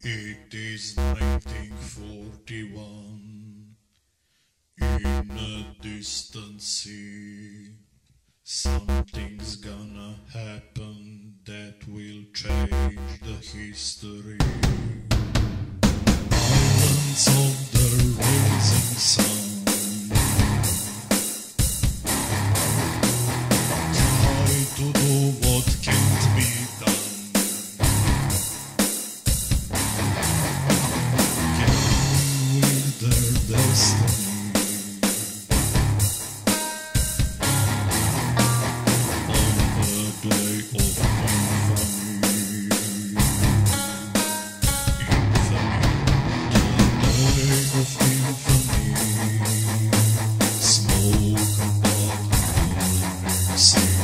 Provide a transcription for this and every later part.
It is 1941 in a distant sea. Something's gonna happen that will change the history. Islands of the rising sun. Jackson.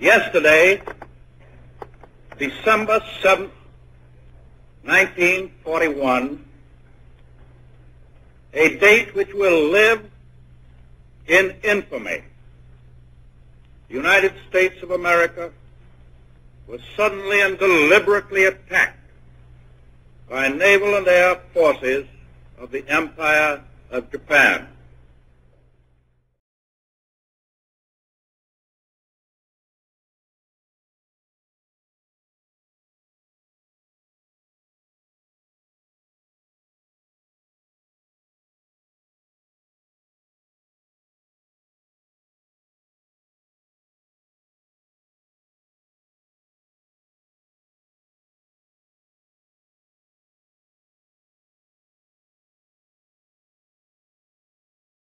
Yesterday, December 7th, 1941, a date which will live in infamy. The United States of America was suddenly and deliberately attacked by naval and air forces of the Empire of Japan.